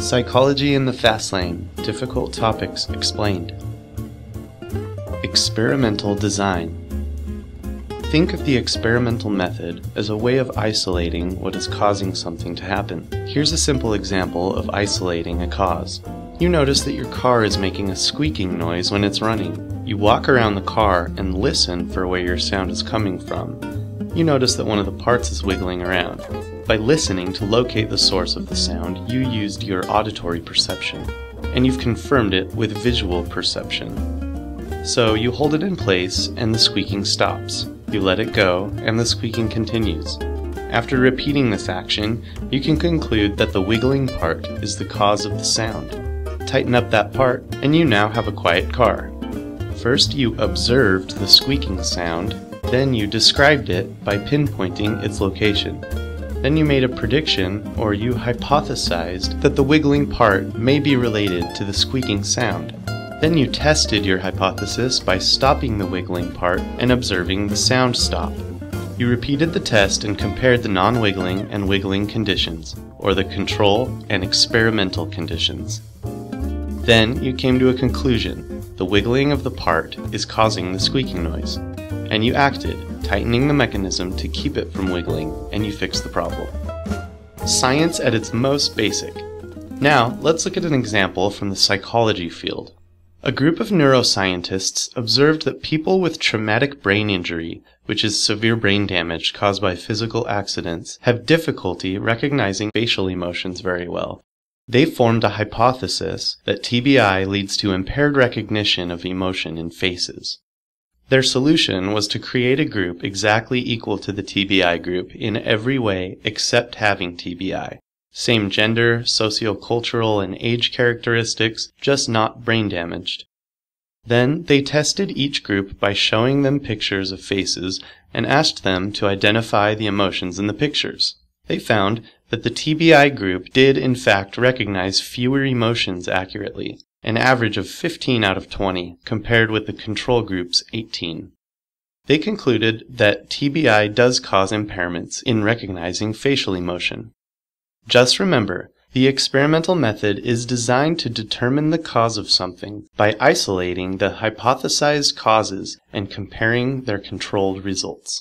Psychology in the Fast Lane Difficult Topics Explained. Experimental Design. Think of the experimental method as a way of isolating what is causing something to happen. Here's a simple example of isolating a cause. You notice that your car is making a squeaking noise when it's running. You walk around the car and listen for where your sound is coming from. You notice that one of the parts is wiggling around. By listening to locate the source of the sound, you used your auditory perception, and you've confirmed it with visual perception. So you hold it in place and the squeaking stops. You let it go and the squeaking continues. After repeating this action, you can conclude that the wiggling part is the cause of the sound. Tighten up that part and you now have a quiet car. First you observed the squeaking sound, then you described it by pinpointing its location. Then you made a prediction, or you hypothesized, that the wiggling part may be related to the squeaking sound. Then you tested your hypothesis by stopping the wiggling part and observing the sound stop. You repeated the test and compared the non-wiggling and wiggling conditions, or the control and experimental conditions. Then you came to a conclusion. The wiggling of the part is causing the squeaking noise. And you acted, tightening the mechanism to keep it from wiggling, and you fixed the problem. Science at its most basic. Now, let's look at an example from the psychology field. A group of neuroscientists observed that people with traumatic brain injury, which is severe brain damage caused by physical accidents, have difficulty recognizing facial emotions very well. They formed a hypothesis that TBI leads to impaired recognition of emotion in faces. Their solution was to create a group exactly equal to the TBI group in every way except having TBI. Same gender, sociocultural, and age characteristics, just not brain damaged. Then they tested each group by showing them pictures of faces and asked them to identify the emotions in the pictures. They found that the TBI group did in fact recognize fewer emotions accurately, an average of 15 out of 20, compared with the control group's 18. They concluded that TBI does cause impairments in recognizing facial emotion. Just remember, the experimental method is designed to determine the cause of something by isolating the hypothesized causes and comparing their controlled results.